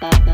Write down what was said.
Bye.